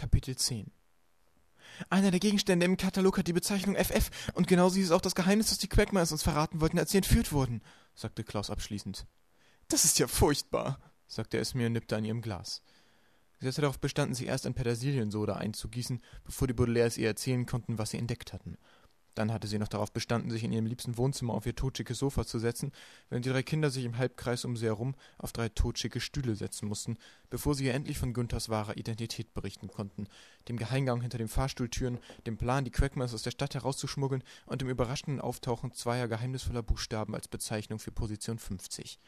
Kapitel 10 Einer der Gegenstände im Katalog hat die Bezeichnung FF und genauso ist auch das Geheimnis, das die Quackmires uns verraten wollten, als sie entführt wurden, sagte Klaus abschließend. Das ist ja furchtbar, sagte Esme und nippte an ihrem Glas. Sie hatte darauf bestanden, sich erst ein Petersiliensoda einzugießen, bevor die Baudelaires ihr erzählen konnten, was sie entdeckt hatten. Dann hatte sie noch darauf bestanden, sich in ihrem liebsten Wohnzimmer auf ihr totschickes Sofa zu setzen, während die drei Kinder sich im Halbkreis um sie herum auf drei totschicke Stühle setzen mussten, bevor sie ihr endlich von Günthers wahrer Identität berichten konnten, dem Geheimgang hinter den Fahrstuhltüren, dem Plan, die Quackmans aus der Stadt herauszuschmuggeln und dem überraschenden Auftauchen zweier geheimnisvoller Buchstaben als Bezeichnung für Position 50.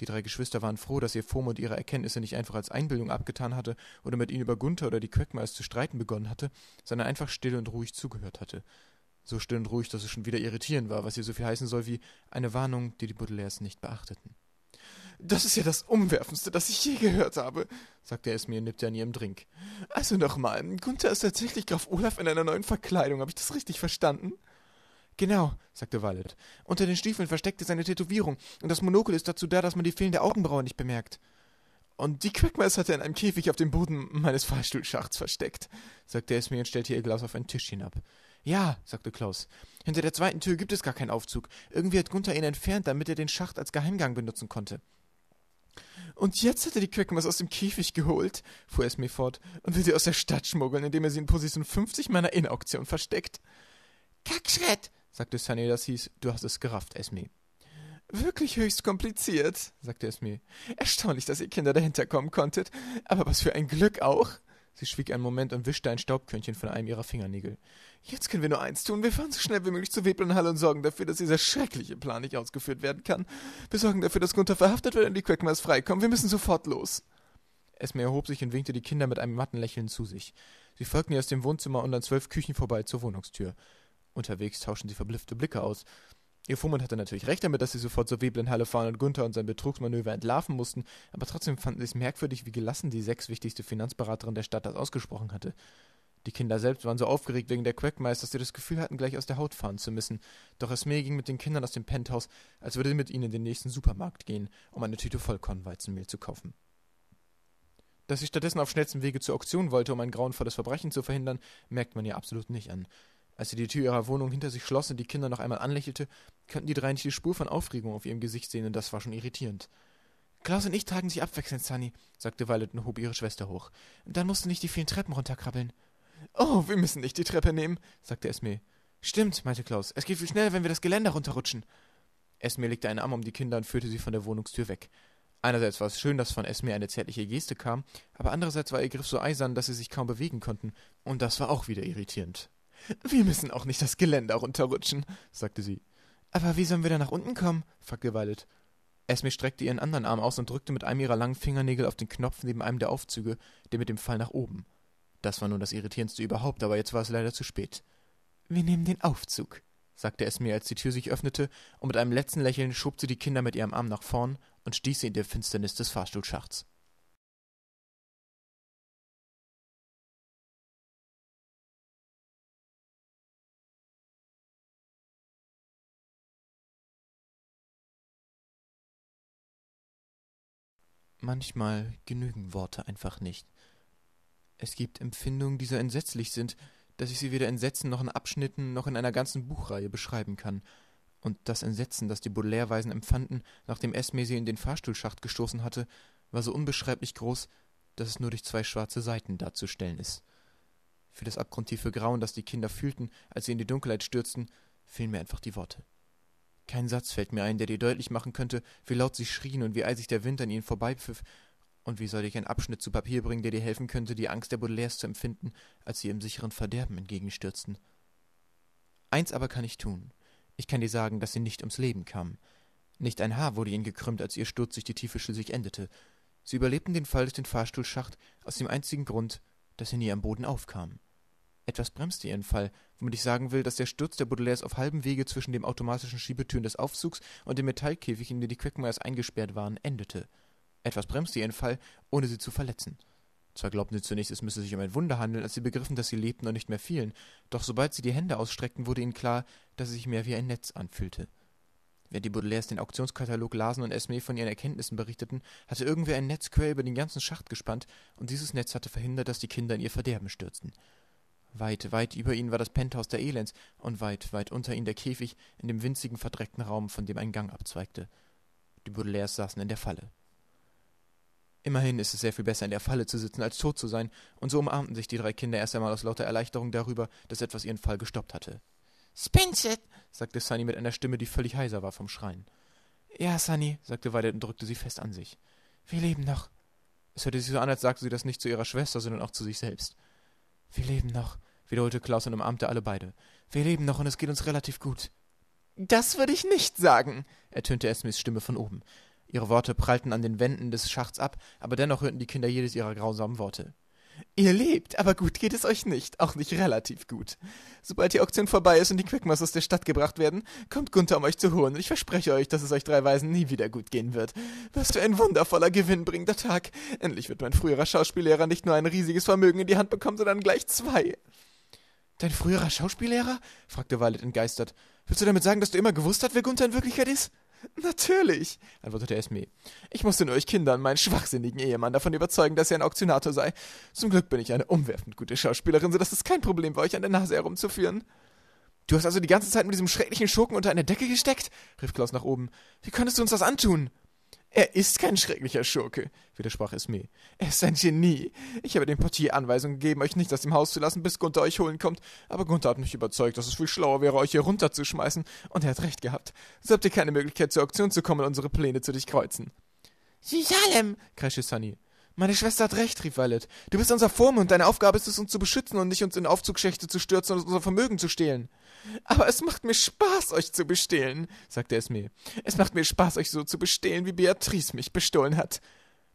Die drei Geschwister waren froh, dass ihr Vormund ihre Erkenntnisse nicht einfach als Einbildung abgetan hatte oder mit ihnen über Gunther oder die Quackmires zu streiten begonnen hatte, sondern einfach still und ruhig zugehört hatte. So still und ruhig, dass es schon wieder irritierend war, was hier so viel heißen soll wie eine Warnung, die die Baudelaires nicht beachteten. Das ist ja das Umwerfendste, das ich je gehört habe, sagte Esme und nippte an ihrem Drink. Also nochmal, Gunther ist tatsächlich Graf Olaf in einer neuen Verkleidung, habe ich das richtig verstanden? Genau, sagte Violet. Unter den Stiefeln versteckt er seine Tätowierung, und das Monokel ist dazu da, dass man die fehlende Augenbraue nicht bemerkt. Und die Quackmice hat er in einem Käfig auf dem Boden meines Fahrstuhlschachts versteckt, sagte Esme und stellte ihr Glas auf ein Tischchen ab. Ja, sagte Klaus. Hinter der zweiten Tür gibt es gar keinen Aufzug. Irgendwie hat Gunther ihn entfernt, damit er den Schacht als Geheimgang benutzen konnte. Und jetzt hat er die Quackmas aus dem Käfig geholt, fuhr Esme fort, und will sie aus der Stadt schmuggeln, indem er sie in Position 50 meiner Inauktion versteckt. Kackschrett, sagte Sunny, das hieß, du hast es gerafft, Esme. Wirklich höchst kompliziert, sagte Esme. Erstaunlich, dass ihr Kinder dahinter kommen konntet, aber was für ein Glück auch. Sie schwieg einen Moment und wischte ein Staubkörnchen von einem ihrer Fingernägel. Jetzt können wir nur eins tun. Wir fahren so schnell wie möglich zur Weblenhalle und sorgen dafür, dass dieser schreckliche Plan nicht ausgeführt werden kann. Wir sorgen dafür, dass Gunther verhaftet wird und die Quackmars freikommen. Wir müssen sofort los. Esme erhob sich und winkte die Kinder mit einem matten Lächeln zu sich. Sie folgten ihr aus dem Wohnzimmer und an zwölf Küchen vorbei zur Wohnungstür. Unterwegs tauschten sie verblüffte Blicke aus. Ihr Vormund hatte natürlich recht damit, dass sie sofort zur Weblenhalle fahren und Gunther und sein Betrugsmanöver entlarven mussten, aber trotzdem fanden sie es merkwürdig, wie gelassen die sechswichtigste Finanzberaterin der Stadt das ausgesprochen hatte. Die Kinder selbst waren so aufgeregt wegen der Quackmice, dass sie das Gefühl hatten, gleich aus der Haut fahren zu müssen. Doch Esme ging mit den Kindern aus dem Penthouse, als würde sie mit ihnen in den nächsten Supermarkt gehen, um eine Tüte Vollkornweizenmehl zu kaufen. Dass sie stattdessen auf schnellstem Wege zur Auktion wollte, um ein grauenvolles Verbrechen zu verhindern, merkt man ihr absolut nicht an. Als sie die Tür ihrer Wohnung hinter sich schloss und die Kinder noch einmal anlächelte, konnten die drei nicht die Spur von Aufregung auf ihrem Gesicht sehen, und das war schon irritierend. Klaus und ich tragen sich abwechselnd, Sunny, sagte Violet und hob ihre Schwester hoch. Dann musst du nicht die vielen Treppen runterkrabbeln. Oh, wir müssen nicht die Treppe nehmen, sagte Esme. Stimmt, meinte Klaus. Es geht viel schneller, wenn wir das Geländer runterrutschen. Esme legte einen Arm um die Kinder und führte sie von der Wohnungstür weg. Einerseits war es schön, dass von Esme eine zärtliche Geste kam, aber andererseits war ihr Griff so eisern, dass sie sich kaum bewegen konnten, und das war auch wieder irritierend. Wir müssen auch nicht das Geländer runterrutschen, sagte sie. Aber wie sollen wir da nach unten kommen? fragte Violet. Esme streckte ihren anderen Arm aus und drückte mit einem ihrer langen Fingernägel auf den Knopf neben einem der Aufzüge, der mit dem Fall nach oben. Das war nun das Irritierendste überhaupt, aber jetzt war es leider zu spät. Wir nehmen den Aufzug, sagte Esme, als die Tür sich öffnete, und mit einem letzten Lächeln schob sie die Kinder mit ihrem Arm nach vorn und stieß sie in der Finsternis des Fahrstuhlschachts. Manchmal genügen Worte einfach nicht. Es gibt Empfindungen, die so entsetzlich sind, dass ich sie weder in Sätzen noch in Abschnitten noch in einer ganzen Buchreihe beschreiben kann. Und das Entsetzen, das die Baudelaire-Weisen empfanden, nachdem Esme sie in den Fahrstuhlschacht gestoßen hatte, war so unbeschreiblich groß, dass es nur durch zwei schwarze Seiten darzustellen ist. Für das abgrundtiefe Grauen, das die Kinder fühlten, als sie in die Dunkelheit stürzten, fehlen mir einfach die Worte. Kein Satz fällt mir ein, der dir deutlich machen könnte, wie laut sie schrien und wie eisig der Wind an ihnen vorbeipfiff. Und wie soll ich einen Abschnitt zu Papier bringen, der dir helfen könnte, die Angst der Baudelaires zu empfinden, als sie ihrem sicheren Verderben entgegenstürzten? Eins aber kann ich tun. Ich kann dir sagen, dass sie nicht ums Leben kamen. Nicht ein Haar wurde ihnen gekrümmt, als ihr Sturz durch die tiefe Schlüssig endete. Sie überlebten den Fall durch den Fahrstuhlschacht aus dem einzigen Grund, dass sie nie am Boden aufkamen. Etwas bremste ihren Fall, womit ich sagen will, dass der Sturz der Baudelaires auf halbem Wege zwischen dem automatischen Schiebetüren des Aufzugs und dem Metallkäfig, in dem die Quackmires eingesperrt waren, endete. Etwas bremste ihren Fall, ohne sie zu verletzen. Zwar glaubten sie zunächst, es müsse sich um ein Wunder handeln, als sie begriffen, dass sie lebten und nicht mehr fielen, doch sobald sie die Hände ausstreckten, wurde ihnen klar, dass es sich mehr wie ein Netz anfühlte. Während die Baudelaires den Auktionskatalog lasen und Esme von ihren Erkenntnissen berichteten, hatte irgendwer ein Netz quer über den ganzen Schacht gespannt, und dieses Netz hatte verhindert, dass die Kinder in ihr Verderben stürzten. Weit, weit über ihnen war das Penthouse der Elends, und weit, weit unter ihnen der Käfig in dem winzigen, verdreckten Raum, von dem ein Gang abzweigte. Die Baudelaires saßen in der Falle. Immerhin ist es sehr viel besser, in der Falle zu sitzen, als tot zu sein, und so umarmten sich die drei Kinder erst einmal aus lauter Erleichterung darüber, dass etwas ihren Fall gestoppt hatte. Spencer, sagte Sunny mit einer Stimme, die völlig heiser war vom Schreien. Ja, Sunny, sagte Violet und drückte sie fest an sich. Wir leben noch. Es hörte sich so an, als sagte sie das nicht zu ihrer Schwester, sondern auch zu sich selbst. Wir leben noch, wiederholte Klaus und umarmte alle beide. Wir leben noch und es geht uns relativ gut. Das würde ich nicht sagen, ertönte Esmes Stimme von oben. Ihre Worte prallten an den Wänden des Schachts ab, aber dennoch hörten die Kinder jedes ihrer grausamen Worte. Ihr lebt, aber gut geht es euch nicht, auch nicht relativ gut. Sobald die Auktion vorbei ist und die Quickmas aus der Stadt gebracht werden, kommt Gunther, um euch zu holen, und ich verspreche euch, dass es euch drei Weisen nie wieder gut gehen wird. Was für ein wundervoller, gewinnbringender Tag. Endlich wird mein früherer Schauspiellehrer nicht nur ein riesiges Vermögen in die Hand bekommen, sondern gleich zwei. Dein früherer Schauspiellehrer? fragte Violet entgeistert. Willst du damit sagen, dass du immer gewusst hast, wer Gunther in Wirklichkeit ist? Natürlich, antwortete Esme. Ich musste nur euch Kindern, meinen schwachsinnigen Ehemann, davon überzeugen, dass er ein Auktionator sei. Zum Glück bin ich eine umwerfend gute Schauspielerin, sodass es kein Problem war, euch an der Nase herumzuführen. Du hast also die ganze Zeit mit diesem schrecklichen Schurken unter einer Decke gesteckt? rief Klaus nach oben. Wie konntest du uns das antun? Er ist kein schrecklicher Schurke, widersprach Esme. Er ist ein Genie. Ich habe dem Portier Anweisung gegeben, euch nicht aus dem Haus zu lassen, bis Gunther euch holen kommt. Aber Gunther hat mich überzeugt, dass es viel schlauer wäre, euch hier runterzuschmeißen. Und er hat recht gehabt. So habt ihr keine Möglichkeit, zur Auktion zu kommen und unsere Pläne zu durchkreuzen. Salem, kreischte Sunny. Meine Schwester hat recht, rief Violet. Du bist unser Vormund, deine Aufgabe ist es, uns zu beschützen und nicht uns in Aufzugschächte zu stürzen und unser Vermögen zu stehlen. Aber es macht mir Spaß, euch zu bestehlen, sagte Esme. Es macht mir Spaß, euch so zu bestehlen, wie Beatrice mich bestohlen hat.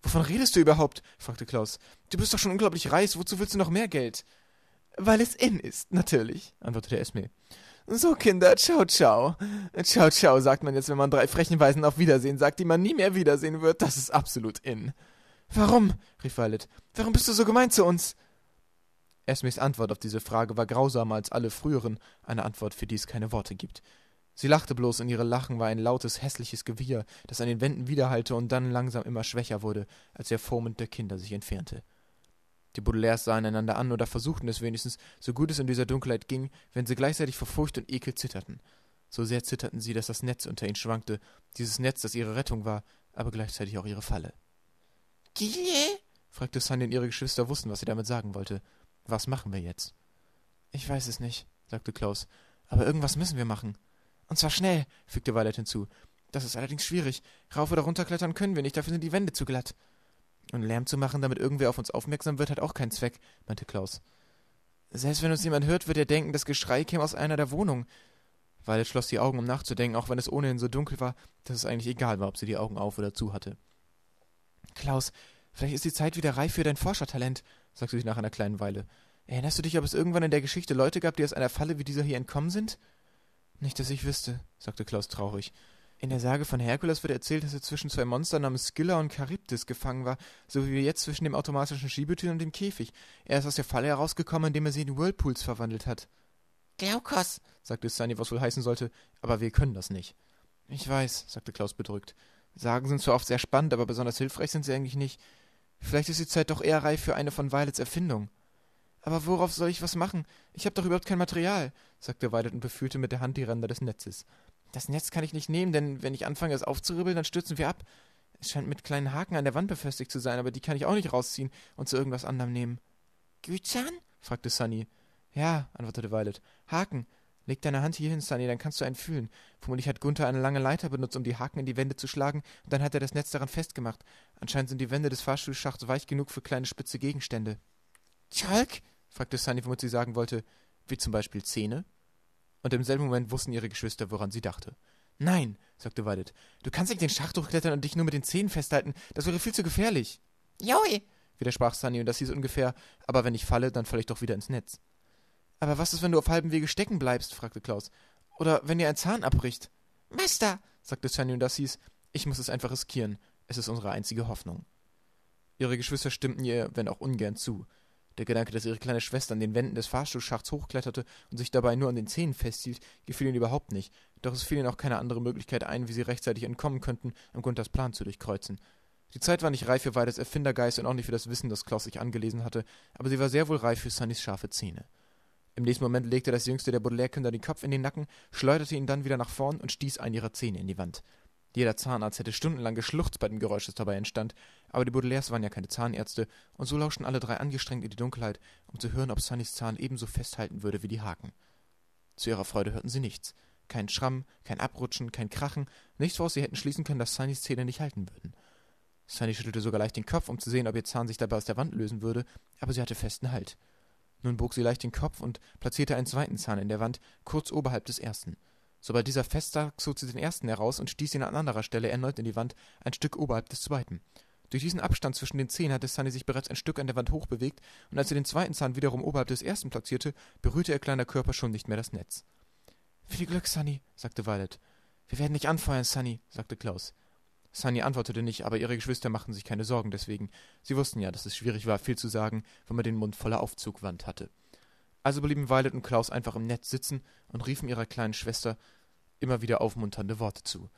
Wovon redest du überhaupt? fragte Klaus. Du bist doch schon unglaublich reich, wozu willst du noch mehr Geld? Weil es in ist, natürlich, antwortete Esme. So, Kinder, ciao, ciao. Ciao, ciao, sagt man jetzt, wenn man drei frechen Weisen auf Wiedersehen sagt, die man nie mehr wiedersehen wird. Das ist absolut in. Warum? rief Violet. Warum bist du so gemein zu uns? Esmes Antwort auf diese Frage war grausamer als alle früheren, eine Antwort, für die es keine Worte gibt. Sie lachte bloß, und ihre Lachen war ein lautes, hässliches Gewieher, das an den Wänden widerhallte und dann langsam immer schwächer wurde, als der Vormund der Kinder sich entfernte. Die Baudelaires sahen einander an oder versuchten es wenigstens, so gut es in dieser Dunkelheit ging, wenn sie gleichzeitig vor Furcht und Ekel zitterten. So sehr zitterten sie, dass das Netz unter ihnen schwankte, dieses Netz, das ihre Rettung war, aber gleichzeitig auch ihre Falle. Gillet? fragte Sandy und ihre Geschwister wussten, was sie damit sagen wollte. Was machen wir jetzt? Ich weiß es nicht, sagte Klaus. Aber irgendwas müssen wir machen. Und zwar schnell, fügte Violet hinzu. Das ist allerdings schwierig. Rauf oder runterklettern können wir nicht, dafür sind die Wände zu glatt. Und Lärm zu machen, damit irgendwer auf uns aufmerksam wird, hat auch keinen Zweck, meinte Klaus. Selbst wenn uns jemand hört, wird er denken, das Geschrei käme aus einer der Wohnungen. Violet schloss die Augen, um nachzudenken, auch wenn es ohnehin so dunkel war, dass es eigentlich egal war, ob sie die Augen auf oder zu hatte. Klaus, vielleicht ist die Zeit wieder reif für dein Forschertalent, sagte sie nach einer kleinen Weile. Erinnerst du dich, ob es irgendwann in der Geschichte Leute gab, die aus einer Falle wie dieser hier entkommen sind? Nicht, dass ich wüsste, sagte Klaus traurig. In der Sage von Herkules wird erzählt, dass er zwischen zwei Monstern namens Scylla und Charybdis gefangen war, so wie wir jetzt zwischen dem automatischen Schiebetür und dem Käfig. Er ist aus der Falle herausgekommen, indem er sie in Whirlpools verwandelt hat. Glaukos, sagte Sunny, was wohl heißen sollte, aber wir können das nicht. Ich weiß, sagte Klaus bedrückt. Sagen sind zwar oft sehr spannend, aber besonders hilfreich sind sie eigentlich nicht. Vielleicht ist die Zeit doch eher reif für eine von Violets Erfindung. Aber worauf soll ich was machen? Ich habe doch überhaupt kein Material, sagte Violet und befühlte mit der Hand die Ränder des Netzes. Das Netz kann ich nicht nehmen, denn wenn ich anfange, es aufzuribbeln, dann stürzen wir ab. Es scheint mit kleinen Haken an der Wand befestigt zu sein, aber die kann ich auch nicht rausziehen und zu irgendwas anderem nehmen. Gütern? fragte Sunny. Ja, antwortete Violet. Haken. Leg deine Hand hier hin, Sunny, dann kannst du einen fühlen. Vermutlich hat Gunther eine lange Leiter benutzt, um die Haken in die Wände zu schlagen, und dann hat er das Netz daran festgemacht. Anscheinend sind die Wände des Fahrstuhlschachts weich genug für kleine spitze Gegenstände. Schalk? fragte Sunny, womit sie sagen wollte, wie zum Beispiel Zähne. Und im selben Moment wussten ihre Geschwister, woran sie dachte. Nein, sagte Violet, du kannst nicht den Schacht durchklettern und dich nur mit den Zähnen festhalten. Das wäre viel zu gefährlich. Joi, widersprach Sunny, und das hieß ungefähr, aber wenn ich falle, dann falle ich doch wieder ins Netz. Aber was ist, wenn du auf halbem Wege stecken bleibst? fragte Klaus. Oder wenn dir ein Zahn abbricht? Meister, sagte Sunny, und das hieß, ich muss es einfach riskieren. Es ist unsere einzige Hoffnung. Ihre Geschwister stimmten ihr, wenn auch ungern, zu. Der Gedanke, dass ihre kleine Schwester an den Wänden des Fahrstuhlschachts hochkletterte und sich dabei nur an den Zähnen festhielt, gefiel ihnen überhaupt nicht, doch es fiel ihnen auch keine andere Möglichkeit ein, wie sie rechtzeitig entkommen könnten, um Gunthers Plan zu durchkreuzen. Die Zeit war nicht reif für Weides Erfindergeist und auch nicht für das Wissen, das Klaus sich angelesen hatte, aber sie war sehr wohl reif für Sunnys scharfe Zähne. Im nächsten Moment legte das jüngste der Baudelaire-Kinder den Kopf in den Nacken, schleuderte ihn dann wieder nach vorn und stieß einen ihrer Zähne in die Wand. Jeder Zahnarzt hätte stundenlang geschluchzt bei dem Geräusch, das dabei entstand, aber die Baudelaires waren ja keine Zahnärzte, und so lauschten alle drei angestrengt in die Dunkelheit, um zu hören, ob Sunnys Zahn ebenso festhalten würde wie die Haken. Zu ihrer Freude hörten sie nichts. Kein Schramm, kein Abrutschen, kein Krachen, nichts, woraus sie hätten schließen können, dass Sunnys Zähne nicht halten würden. Sunny schüttelte sogar leicht den Kopf, um zu sehen, ob ihr Zahn sich dabei aus der Wand lösen würde, aber sie hatte festen Halt. Nun bog sie leicht den Kopf und platzierte einen zweiten Zahn in der Wand, kurz oberhalb des ersten. Sobald dieser fest lag, zog sie den ersten heraus und stieß ihn an anderer Stelle erneut in die Wand, ein Stück oberhalb des zweiten. Durch diesen Abstand zwischen den Zähnen hatte Sunny sich bereits ein Stück an der Wand hochbewegt, und als sie den zweiten Zahn wiederum oberhalb des ersten platzierte, berührte ihr kleiner Körper schon nicht mehr das Netz. Viel Glück, Sunny, sagte Violet. Wir werden nicht anfeuern, Sunny, sagte Klaus. Sunny antwortete nicht, aber ihre Geschwister machten sich keine Sorgen deswegen. Sie wussten ja, dass es schwierig war, viel zu sagen, wenn man den Mund voller Aufzugwand hatte. Also blieben Violet und Klaus einfach im Netz sitzen und riefen ihrer kleinen Schwester immer wieder aufmunternde Worte zu.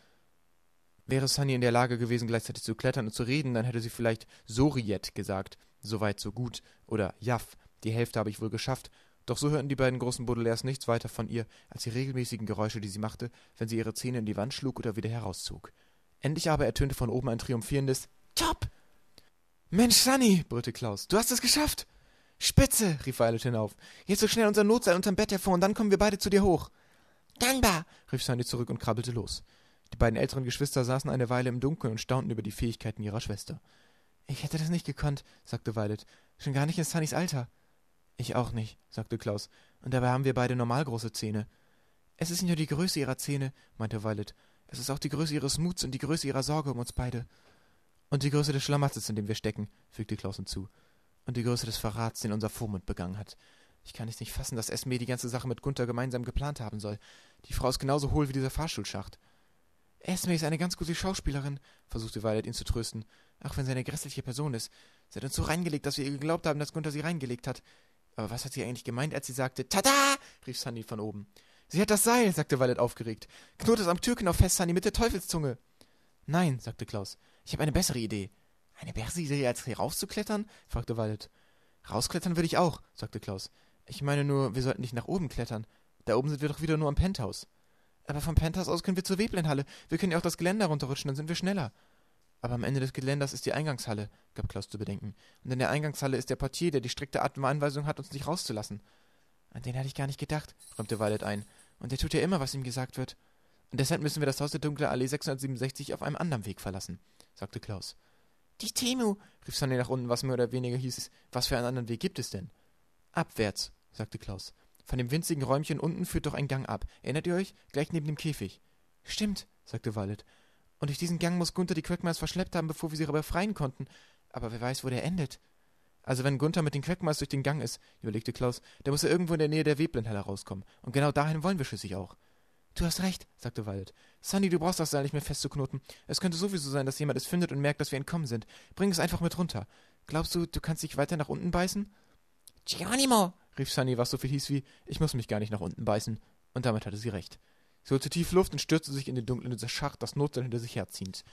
Wäre Sunny in der Lage gewesen, gleichzeitig zu klettern und zu reden, dann hätte sie vielleicht Soriet gesagt, so weit, so gut, oder Jaff, die Hälfte habe ich wohl geschafft, doch so hörten die beiden großen Baudelaires nichts weiter von ihr, als die regelmäßigen Geräusche, die sie machte, wenn sie ihre Zähne in die Wand schlug oder wieder herauszog. Endlich aber ertönte von oben ein triumphierendes Top! Mensch, Sunny, brüllte Klaus, du hast es geschafft! Spitze, rief Violet hinauf. Jetzt so schnell unser Notseil unterm Bett hervor und dann kommen wir beide zu dir hoch. Dankbar, rief Sunny zurück und krabbelte los. Die beiden älteren Geschwister saßen eine Weile im Dunkeln und staunten über die Fähigkeiten ihrer Schwester. Ich hätte das nicht gekonnt, sagte Violet. Schon gar nicht in Sunnys Alter. Ich auch nicht, sagte Klaus. Und dabei haben wir beide normal große Zähne. Es ist nicht nur die Größe ihrer Zähne, meinte Violet. Es ist auch die Größe ihres Muts und die Größe ihrer Sorge um uns beide. Und die Größe des Schlamassels, in dem wir stecken, fügte Klaus hinzu. Und die Größe des Verrats, den unser Vormund begangen hat. Ich kann es nicht fassen, dass Esme die ganze Sache mit Gunther gemeinsam geplant haben soll. Die Frau ist genauso hohl wie dieser Fahrschulschacht. Esme ist eine ganz gute Schauspielerin, versuchte Violet ihn zu trösten, auch wenn sie eine grässliche Person ist. Sie hat uns so reingelegt, dass wir ihr geglaubt haben, dass Gunther sie reingelegt hat. Aber was hat sie eigentlich gemeint, als sie sagte, Tada! rief Sunny von oben. Sie hat das Seil, sagte Violet aufgeregt. Knot es am Türknauf fest, Sunny, mit der Teufelszunge. Nein, sagte Klaus. Ich habe eine bessere Idee. Eine bessere Idee, als hier rauszuklettern? fragte Violet. Rausklettern würde ich auch, sagte Klaus. Ich meine nur, wir sollten nicht nach oben klettern. Da oben sind wir doch wieder nur am Penthouse. Aber vom Penthouse aus können wir zur Weblenhalle. Wir können ja auch das Geländer runterrutschen, dann sind wir schneller. Aber am Ende des Geländers ist die Eingangshalle, gab Klaus zu bedenken. Und in der Eingangshalle ist der Portier, der die strikte Art Anweisung hat, uns nicht rauszulassen. An den hatte ich gar nicht gedacht, räumte Violet ein. Und der tut ja immer, was ihm gesagt wird. Und deshalb müssen wir das Haus der Dunkle Allee 667 auf einem anderen Weg verlassen, sagte Klaus. Die Temu, rief Sonny nach unten, was mehr oder weniger hieß, was für einen anderen Weg gibt es denn? Abwärts, sagte Klaus. Von dem winzigen Räumchen unten führt doch ein Gang ab. Erinnert ihr euch? Gleich neben dem Käfig. Stimmt, sagte Violet. Und durch diesen Gang muss Gunther die Quackmice verschleppt haben, bevor wir sie befreien konnten. Aber wer weiß, wo der endet. Also wenn Gunther mit den Quackmice durch den Gang ist, überlegte Klaus, dann muss er irgendwo in der Nähe der Weblenhalle rauskommen. Und genau dahin wollen wir schließlich auch. Du hast recht, sagte Violet. Sunny, du brauchst das Seil nicht mehr festzuknoten. Es könnte sowieso sein, dass jemand es findet und merkt, dass wir entkommen sind. Bring es einfach mit runter. Glaubst du, du kannst dich weiter nach unten beißen? Geronimo, rief Sunny, was so viel hieß wie, ich muss mich gar nicht nach unten beißen. Und damit hatte sie recht. Sie holte tief Luft und stürzte sich in den dunklen Schacht, das Notseil hinter sich herziehend.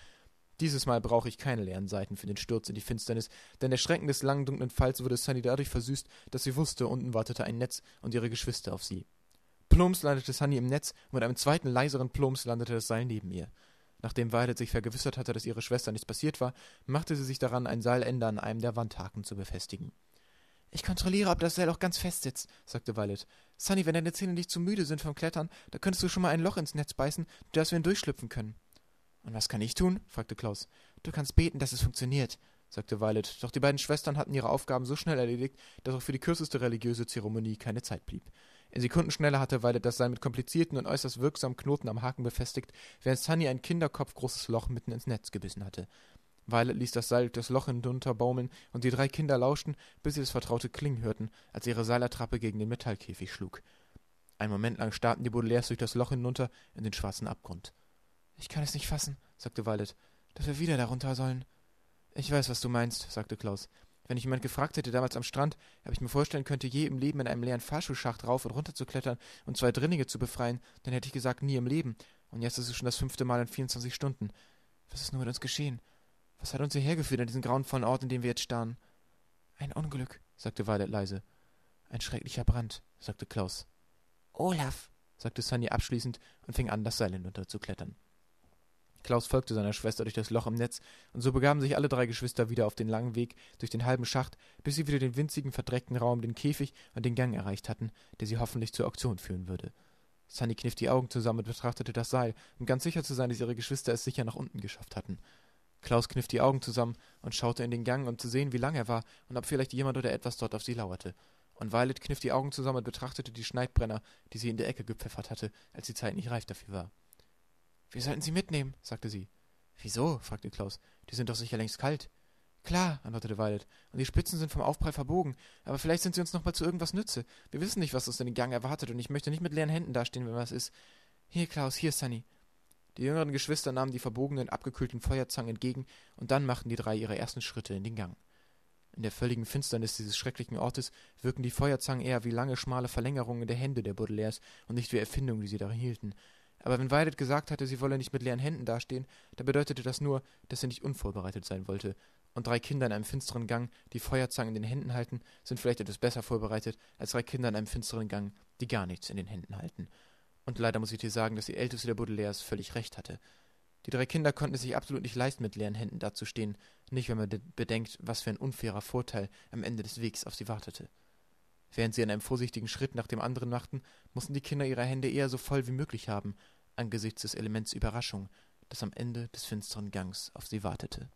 Dieses Mal brauche ich keine leeren Seiten für den Sturz in die Finsternis, denn der Schrecken des langen, dunklen Falls wurde Sunny dadurch versüßt, dass sie wusste, unten wartete ein Netz und ihre Geschwister auf sie. Plumps landete Sunny im Netz und mit einem zweiten, leiseren Plumps landete das Seil neben ihr. Nachdem Violet sich vergewissert hatte, dass ihrer Schwester nichts passiert war, machte sie sich daran, ein Seilende an einem der Wandhaken zu befestigen. Ich kontrolliere, ob das Seil auch ganz fest sitzt, sagte Violet. Sunny, wenn deine Zähne nicht zu müde sind vom Klettern, da könntest du schon mal ein Loch ins Netz beißen, dass wir hindurchschlüpfen können. Und was kann ich tun? fragte Klaus. Du kannst beten, dass es funktioniert, sagte Violet, doch die beiden Schwestern hatten ihre Aufgaben so schnell erledigt, dass auch für die kürzeste religiöse Zeremonie keine Zeit blieb. In Sekundenschnelle hatte Violet das Seil mit komplizierten und äußerst wirksamen Knoten am Haken befestigt, während Sunny ein kinderkopfgroßes Loch mitten ins Netz gebissen hatte. Violet ließ das Seil das Loch hinunterbaumeln, und die drei Kinder lauschten, bis sie das vertraute Klingen hörten, als ihre Seilattrappe gegen den Metallkäfig schlug. Einen Moment lang starrten die Baudelaires durch das Loch hinunter in den schwarzen Abgrund. Ich kann es nicht fassen, sagte Violet, dass wir wieder darunter sollen. Ich weiß, was du meinst, sagte Klaus. Wenn ich jemand gefragt hätte damals am Strand, ob ich mir vorstellen könnte, je im Leben in einem leeren Fahrschulschacht rauf und runter zu klettern und zwei Drillinge zu befreien, dann hätte ich gesagt, nie im Leben. Und jetzt ist es schon das fünfte Mal in 24 Stunden. Was ist nur mit uns geschehen? Was hat uns hierher geführt an diesen grauenvollen Ort, in dem wir jetzt starren? Ein Unglück, sagte Violet leise. Ein schrecklicher Brand, sagte Klaus. Olaf, sagte Sunny abschließend und fing an, das Seil hinunter zu klettern. Klaus folgte seiner Schwester durch das Loch im Netz, und so begaben sich alle drei Geschwister wieder auf den langen Weg durch den halben Schacht, bis sie wieder den winzigen, verdreckten Raum, den Käfig und den Gang erreicht hatten, der sie hoffentlich zur Auktion führen würde. Sunny kniff die Augen zusammen und betrachtete das Seil, um ganz sicher zu sein, dass ihre Geschwister es sicher nach unten geschafft hatten. Klaus kniff die Augen zusammen und schaute in den Gang, um zu sehen, wie lang er war und ob vielleicht jemand oder etwas dort auf sie lauerte. Und Violet kniff die Augen zusammen und betrachtete die Schneidbrenner, die sie in der Ecke gepfeffert hatte, als die Zeit nicht reif dafür war. Wir sollten sie mitnehmen, sagte sie. Wieso? fragte Klaus. Die sind doch sicher längst kalt. Klar, antwortete Violet, und die Spitzen sind vom Aufprall verbogen, aber vielleicht sind sie uns noch mal zu irgendwas nütze. Wir wissen nicht, was uns in den Gang erwartet, und ich möchte nicht mit leeren Händen dastehen, wenn was ist. Hier, Klaus, hier, Sunny. Die jüngeren Geschwister nahmen die verbogenen, abgekühlten Feuerzangen entgegen, und dann machten die drei ihre ersten Schritte in den Gang. In der völligen Finsternis dieses schrecklichen Ortes wirken die Feuerzangen eher wie lange, schmale Verlängerungen der Hände der Baudelaires und nicht wie Erfindungen, die sie darin hielten. Aber wenn Violet gesagt hatte, sie wolle nicht mit leeren Händen dastehen, dann bedeutete das nur, dass sie nicht unvorbereitet sein wollte. Und drei Kinder in einem finsteren Gang, die Feuerzangen in den Händen halten, sind vielleicht etwas besser vorbereitet als drei Kinder in einem finsteren Gang, die gar nichts in den Händen halten. Und leider muss ich dir sagen, dass die älteste der Baudelaires völlig recht hatte. Die drei Kinder konnten es sich absolut nicht leisten, mit leeren Händen dazustehen, nicht wenn man bedenkt, was für ein unfairer Vorteil am Ende des Wegs auf sie wartete. Während sie an einem vorsichtigen Schritt nach dem anderen machten, mussten die Kinder ihre Hände eher so voll wie möglich haben, angesichts des Elements Überraschung, das am Ende des finsteren Gangs auf sie wartete.